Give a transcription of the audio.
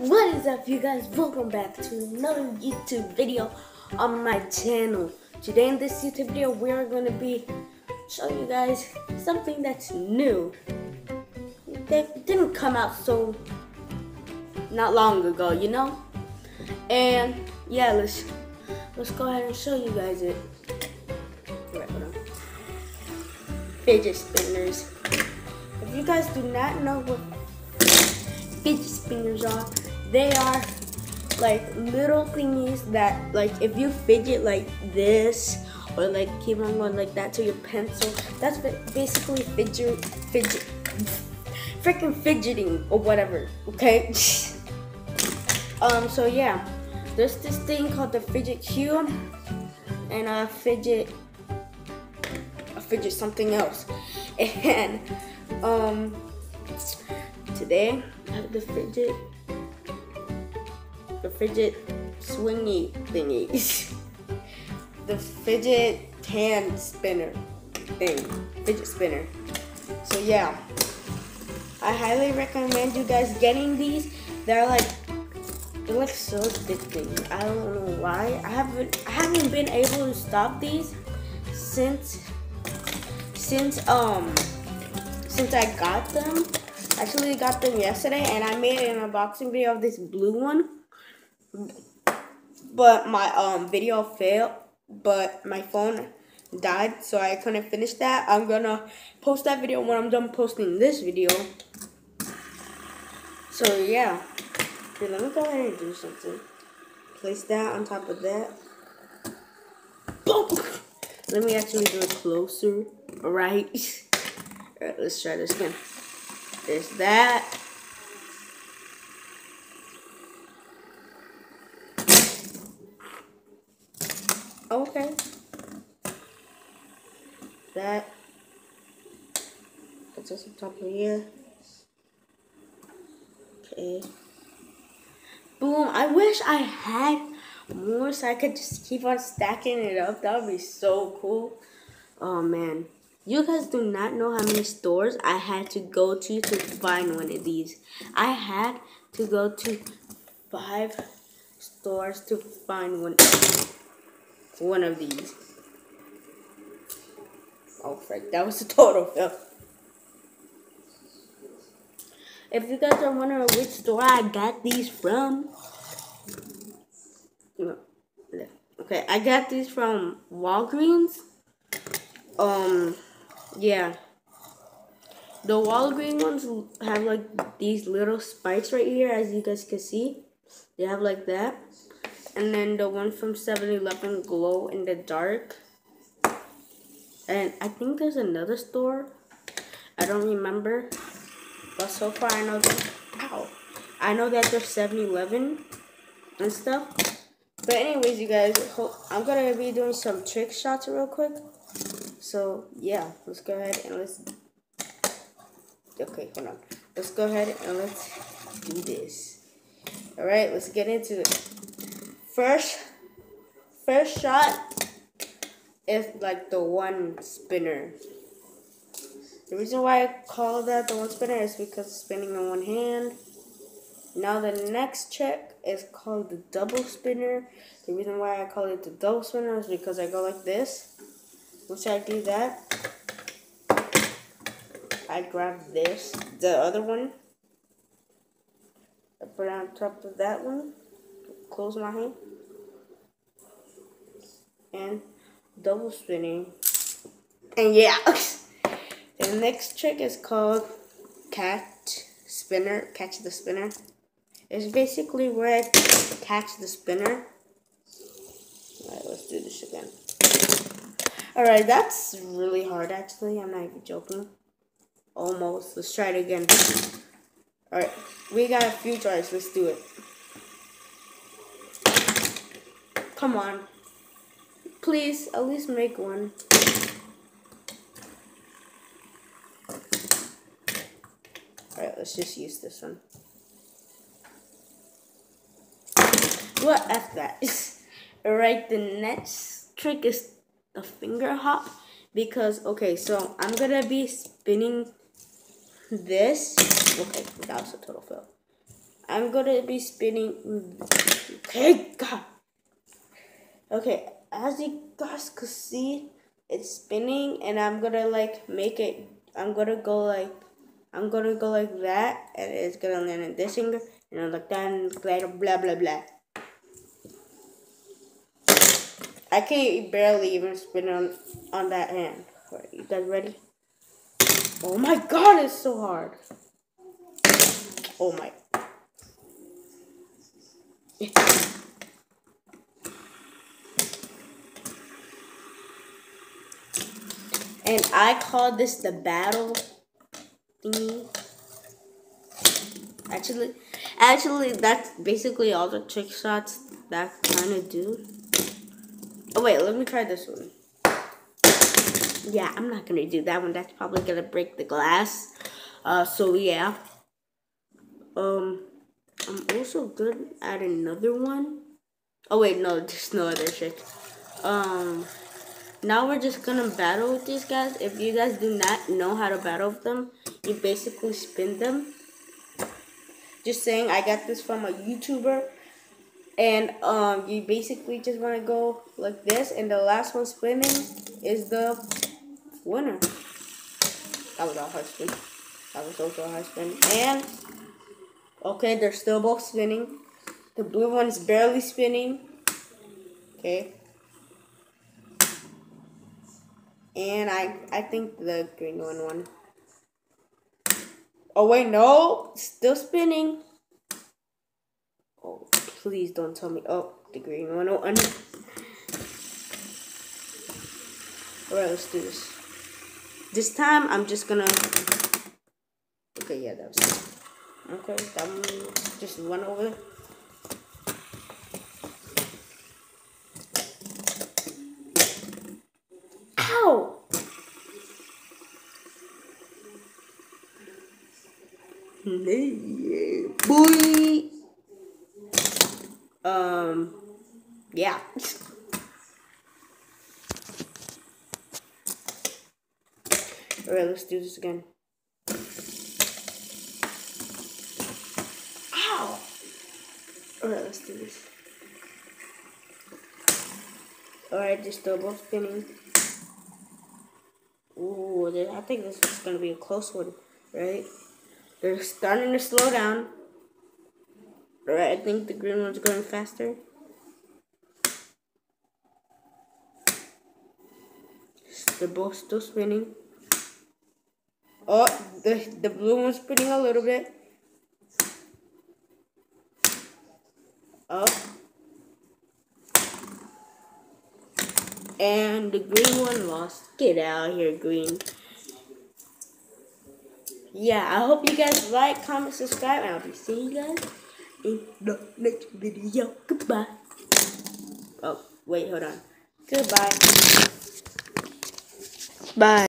what is up you guys? Welcome back to another YouTube video on my channel. Today in this YouTube video we are going to be showing you guys something that's new. That didn't come out so not long ago, you know? And yeah, let's let's go ahead and show you guys it. Right. Fidget spinners. If you guys do not know what fidget spinners are. They are like little thingies that like if you fidget like this or like keep on going like that to your pencil, that's basically fidget fidget freaking fidgeting or whatever. Okay. um. So yeah, there's this thing called the fidget cube and a fidget a fidget something else and um today I have the fidget, the fidget swingy thingies, the fidget hand spinner thing, fidget spinner. So yeah, I highly recommend you guys getting these. They're like they're like so addicting. I don't know why. I haven't I haven't been able to stop these since since um since I got them actually got them yesterday and I made an unboxing video of this blue one. But my um video failed, but my phone died, so I couldn't finish that. I'm gonna post that video when I'm done posting this video. So yeah. Here, let me go ahead and do something. Place that on top of that. Boom! Let me actually do it closer. Alright. Alright, let's try this again. There's that. Okay. That. Put this on top of here. Okay. Boom. I wish I had more so I could just keep on stacking it up. That would be so cool. Oh man. You guys do not know how many stores I had to go to to find one of these. I had to go to five stores to find one one of these. Oh that was a total fail. If you guys are wondering which store I got these from, okay, I got these from Walgreens. Um, yeah. The Walgreens ones have like these little spikes right here, as you guys can see. They have like that. And then the one from 7-Eleven glow in the dark. And I think there's another store. I don't remember. But so far I know that, ow, I know that there's 7-Eleven and stuff. But anyways, you guys, I'm going to be doing some trick shots real quick. So yeah, let's go ahead and let's. Okay, hold on. Let's go ahead and let's do this. All right, let's get into it. First, first shot is like the one spinner. The reason why I call that the one spinner is because it's spinning in one hand. Now the next trick is called the double spinner. The reason why I call it the double spinner is because I go like this once I do that, I grab this, the other one, I put it on top of that one, close my hand, and double spinning. And yeah, the next trick is called catch spinner, catch the spinner. It's basically where I catch the spinner. Alright, let's do this again. Alright, that's really hard actually. I'm not even joking. Almost. Let's try it again. Alright, we got a few tries. Let's do it. Come on. Please, at least make one. Alright, let's just use this one. What F that? Alright, the next trick is the finger hop because okay so I'm gonna be spinning this okay that was a total fail I'm gonna be spinning. Okay, God. Okay, as you guys can see, it's spinning, and I'm gonna like make it. I'm gonna go like, I'm gonna go like that, and it's gonna land in this finger, and like that, and blah blah blah. I can't barely even spin on on that hand. You guys ready? Oh my god, it's so hard. Oh my. And I call this the battle thingy. Actually, actually, that's basically all the trick shots that kind of do. Oh wait, let me try this one. Yeah, I'm not gonna do that one. That's probably gonna break the glass. Uh, so yeah. Um, I'm also good at another one. Oh wait, no, there's no other trick. Um, now we're just gonna battle with these guys. If you guys do not know how to battle with them, you basically spin them. Just saying, I got this from a YouTuber. And um, you basically just want to go like this and the last one spinning is the winner. That was a hard spin. That was also a hard spin. And okay they're still both spinning. The blue one is barely spinning. Okay and I I think the green one won oh wait no still spinning Oh, Please don't tell me. Oh, the green one. Oh, Alright, let's do this. This time, I'm just gonna... Okay, yeah, that was. Okay, that one just went over there. Ow! Yeah, boy! Um, yeah. Alright, let's do this again. Ow! Alright, let's do this. Alright, just double spinning. Ooh, I think this is gonna be a close one, right? They're starting to slow down. Alright, I think the green one's going faster. They're both still spinning. Oh, the, the blue one's spinning a little bit. Up. And the green one lost. Get out of here, green. Yeah, I hope you guys like, comment, subscribe, and I'll be seeing you guys in the next video. Goodbye. Oh, wait, hold on. Goodbye. Bye.